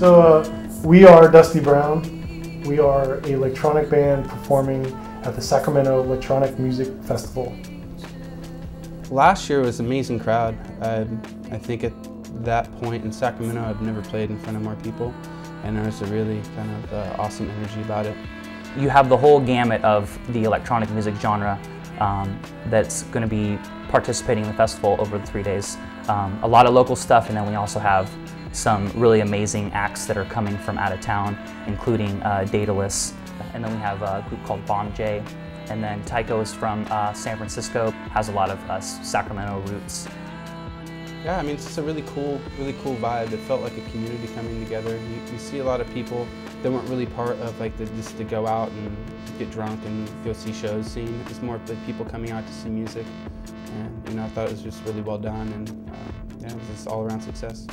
So uh, we are Dusty Brown. We are an electronic band performing at the Sacramento Electronic Music Festival. Last year was an amazing crowd. Um, I think at that point in Sacramento I've never played in front of more people and there was a really kind of uh, awesome energy about it. You have the whole gamut of the electronic music genre um, that's going to be participating in the festival over the three days. Um, a lot of local stuff and then we also have some really amazing acts that are coming from out of town, including uh, Daedalus. And then we have a group called Bomb J. And then Tycho is from uh, San Francisco, has a lot of uh, Sacramento roots. Yeah, I mean, it's just a really cool, really cool vibe. It felt like a community coming together. You, you see a lot of people that weren't really part of like the, just to go out and get drunk and go see shows scene. It's more like people coming out to see music. And, you know, I thought it was just really well done and uh, yeah, just all around success.